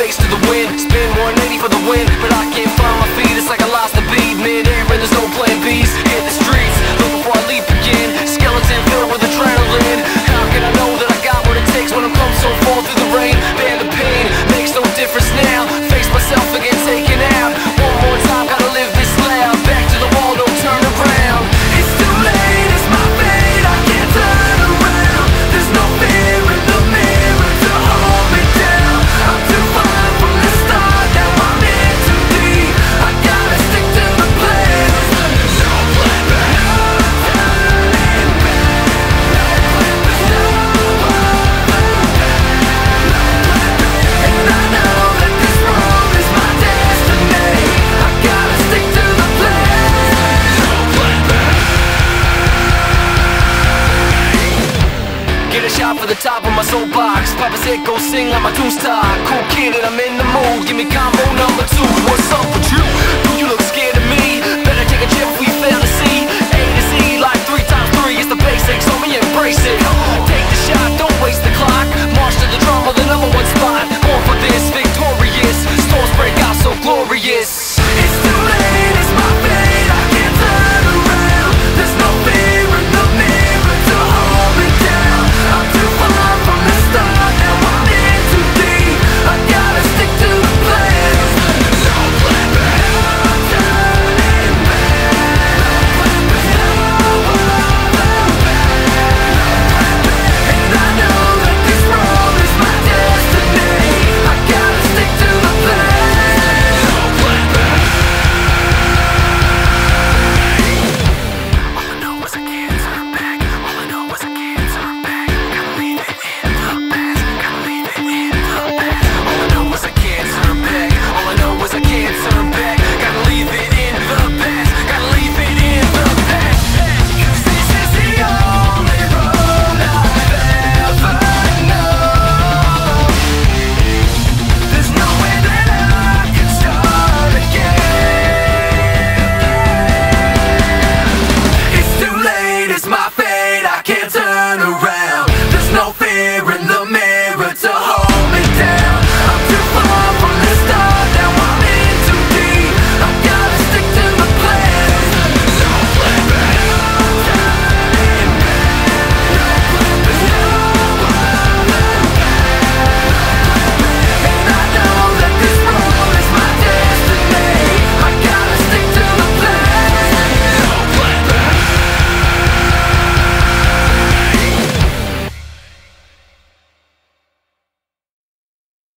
face to the wind, spin one Papa said go sing, I'm a two-star. Cool kid and I'm in the mood. Give me combo number two. What's up with you? Do you look scared of me? Better take a trip, we fail to see. A to Z, like three times three It's the basics, so me embrace it. Take the shot, don't waste the clock. March to the drama, the number one spot. Born for this, victorious. Storms break out so glorious. It's